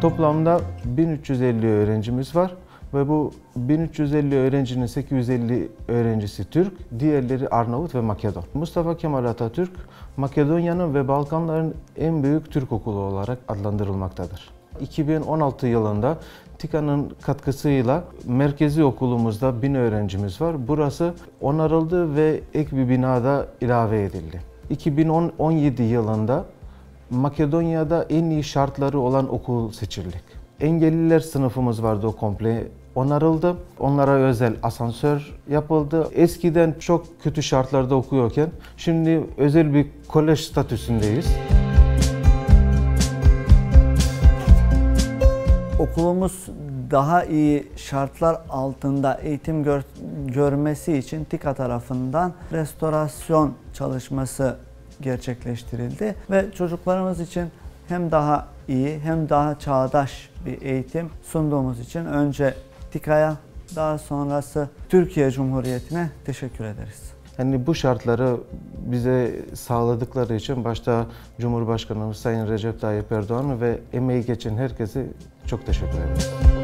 Toplamda 1350 öğrencimiz var ve bu 1350 öğrencinin 850 öğrencisi Türk, diğerleri Arnavut ve Makedon. Mustafa Kemal Atatürk, Makedonya'nın ve Balkanların en büyük Türk okulu olarak adlandırılmaktadır. 2016 yılında TİKA'nın katkısıyla merkezi okulumuzda 1000 öğrencimiz var. Burası onarıldı ve ek bir binada ilave edildi. 2017 yılında Makedonya'da en iyi şartları olan okul seçildik. Engelliler sınıfımız vardı o komple onarıldı. Onlara özel asansör yapıldı. Eskiden çok kötü şartlarda okuyorken şimdi özel bir kolej statüsündeyiz. Okulumuz daha iyi şartlar altında eğitim gör- görmesi için TİKA tarafından restorasyon çalışması gerçekleştirildi ve çocuklarımız için hem daha iyi hem daha çağdaş bir eğitim sunduğumuz için önce TİKA'ya daha sonrası Türkiye Cumhuriyeti'ne teşekkür ederiz. Yani bu şartları bize sağladıkları için başta Cumhurbaşkanımız Sayın Recep Tayyip Erdoğan ve emeği geçen herkese çok teşekkür ederim.